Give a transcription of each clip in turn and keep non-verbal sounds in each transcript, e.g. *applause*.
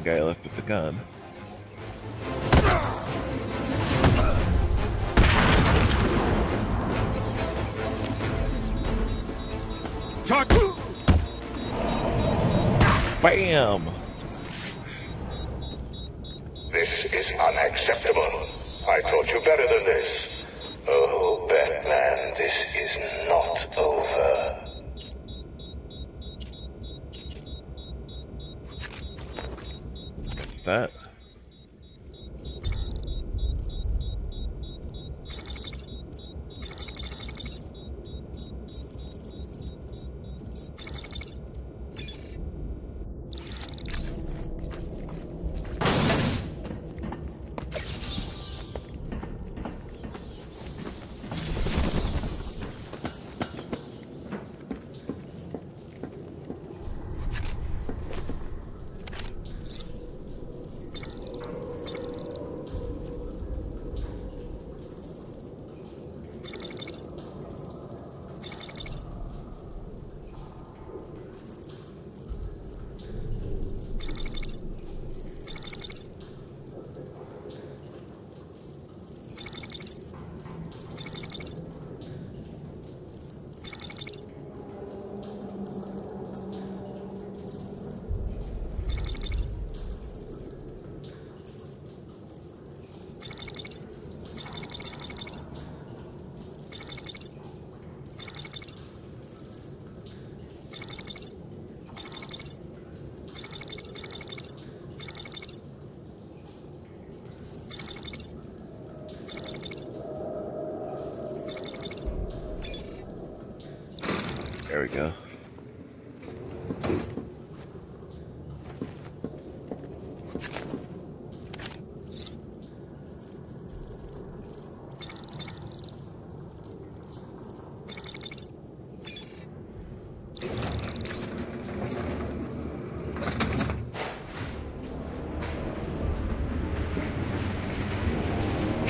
one guy left with the gun. Talk. Bam! This is unacceptable. I taught you better than this. Oh, Batman, this is not that? There we go.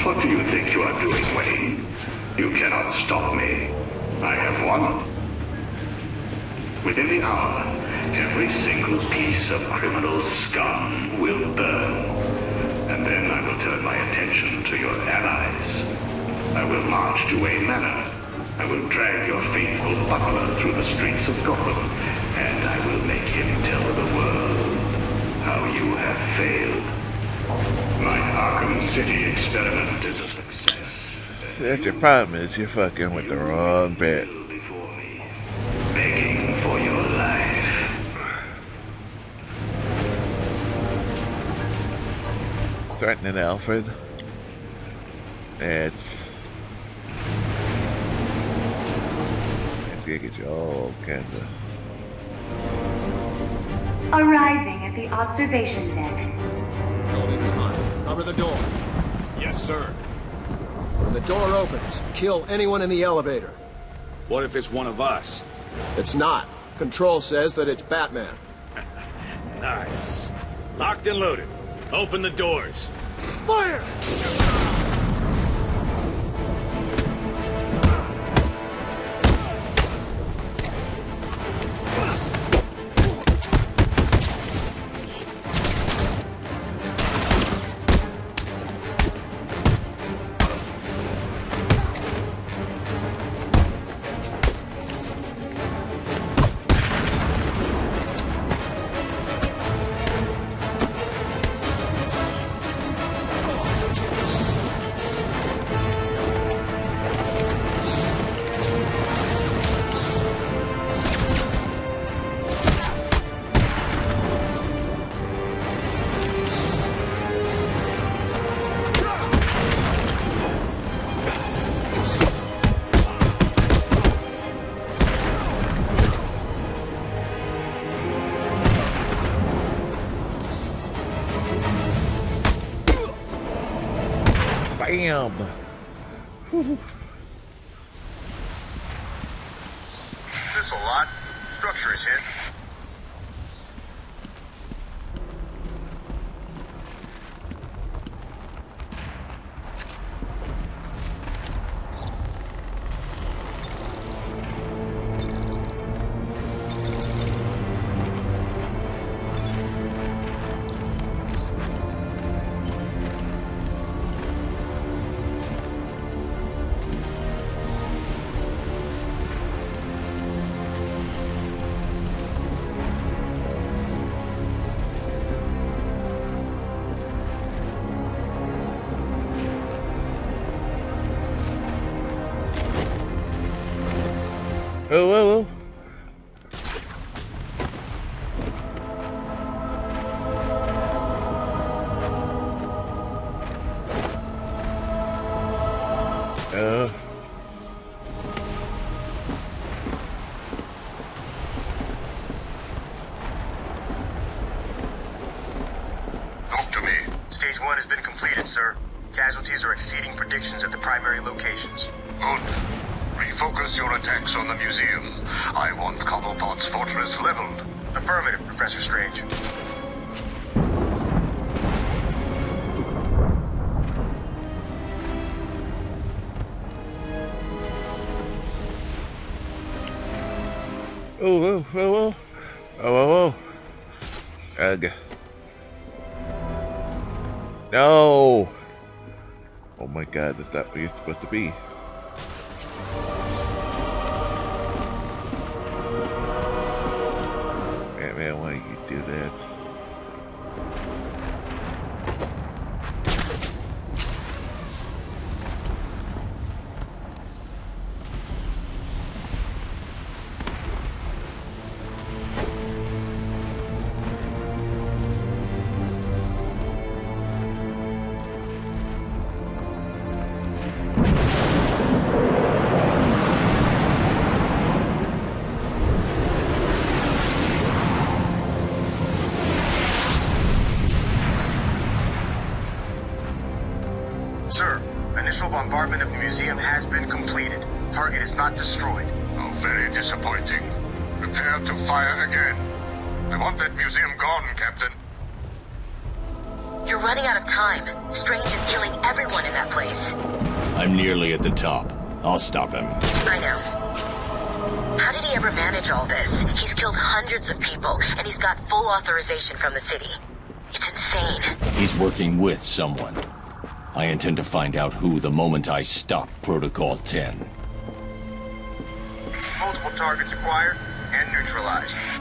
What do you think you are doing, Wayne? You cannot stop me. I have won. Within the hour, every single piece of criminal scum will burn. And then I will turn my attention to your allies. I will march to Wayne Manor. I will drag your faithful buckler through the streets of Gotham. And I will make him tell the world how you have failed. My Arkham City experiment is a success. That's your problem is you're fucking with the wrong bit. Threatening Alfred. It's it's gonna get you all kinda Arriving at the observation deck. Building time. Cover the door. Yes, sir. When the door opens, kill anyone in the elevator. What if it's one of us? It's not. Control says that it's Batman. *laughs* Nice. Locked and loaded. Open the doors. Fire! Bam! Missile lot. Structure is hit. Casualties are exceeding predictions at the primary locations. Good. Refocus your attacks on the museum. I want Cobblepot's fortress leveled. Affirmative, Professor Strange. oh, oh, oh, oh, oh, oh, oh. Ugh. No! Oh my god, is that where you're supposed to be? Man, man, why you do that? Sir, initial bombardment of the museum has been completed. Target is not destroyed. Oh, very disappointing. Prepare to fire again. I want that museum gone, Captain. You're running out of time. Strange is killing everyone in that place. I'm nearly at the top. I'll stop him. I know. How did he ever manage all this? He's killed hundreds of people, and he's got full authorization from the city. It's insane. He's working with someone. I intend to find out who the moment I stop Protocol 10. Multiple targets acquired and neutralized.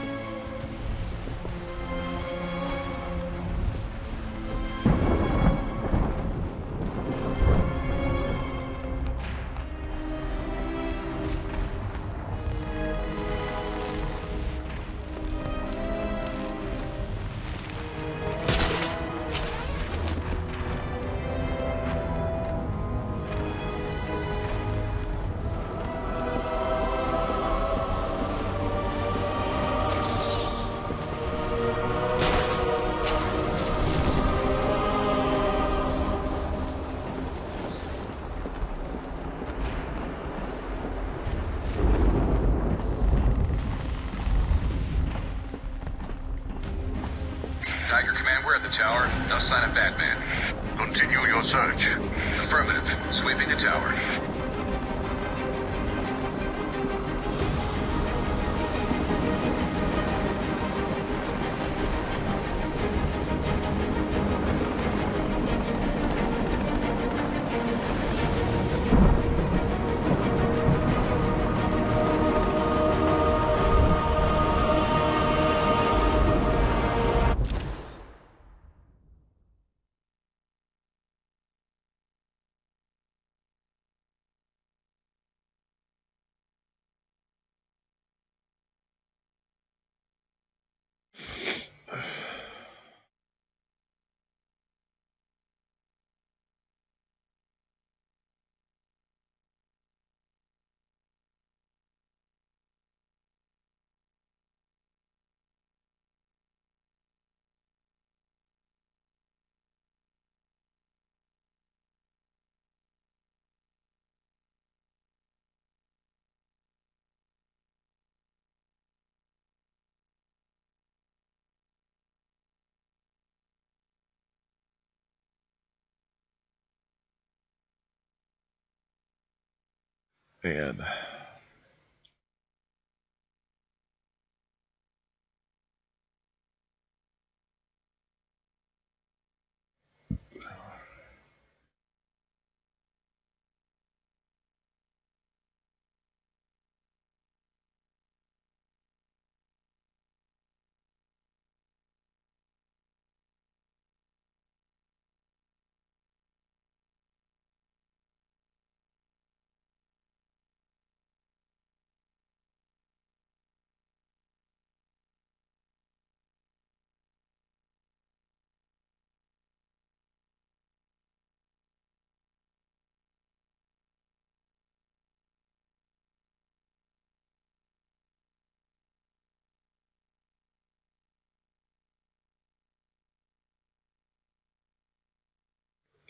We're at the tower. No sign of Batman. Continue your search. Affirmative. Sweeping the tower. Man.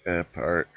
That part.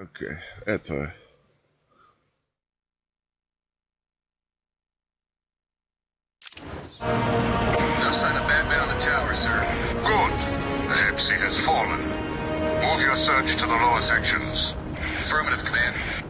Okay, that's fine. No sign of Batman on the tower, sir. Good. Perhaps he has fallen. Move your search to the lower sections. Affirmative, Command.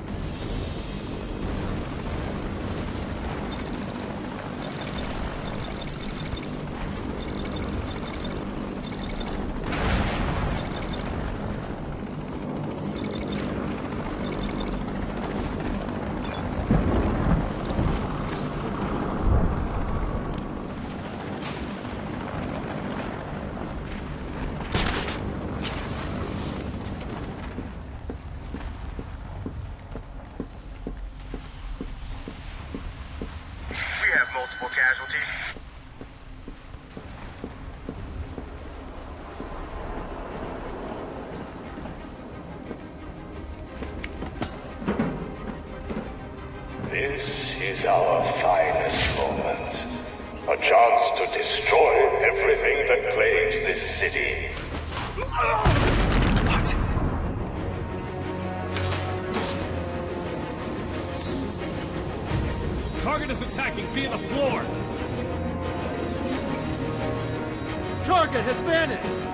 This is our finest moment. A chance to destroy everything that plagues this city. What? Target is attacking via the floor. Target has vanished.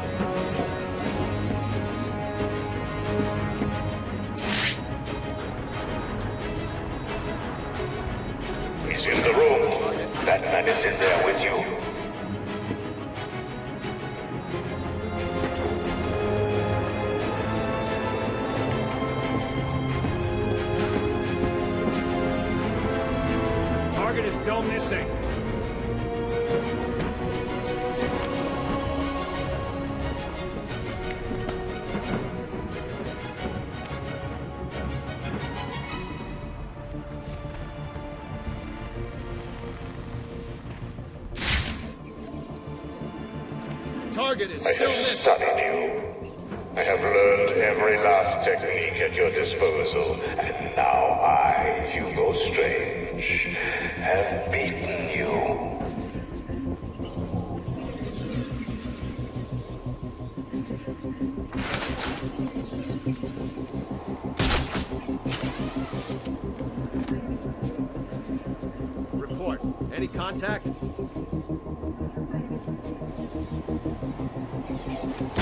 Target is I still have missing. studied you. I have learned every last technique at your disposal, and now I, Hugo Strange, have beaten you. Report. Any contact? Thank you.